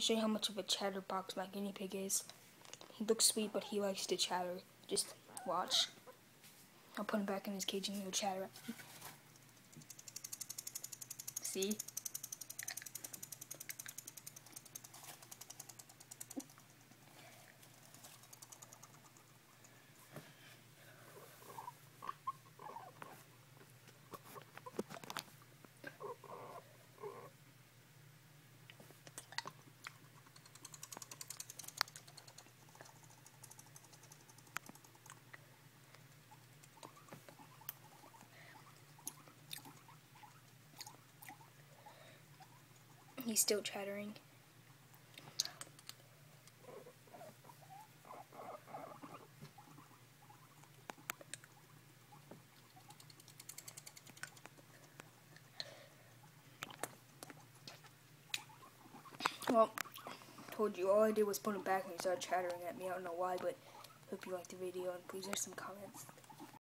to show you how much of a chatterbox my guinea pig is. He looks sweet, but he likes to chatter. Just watch. I'll put him back in his cage and he'll chatter. See? He's still chattering. Well, told you all I did was put him back and he started chattering at me. I don't know why, but hope you liked the video and please leave some comments.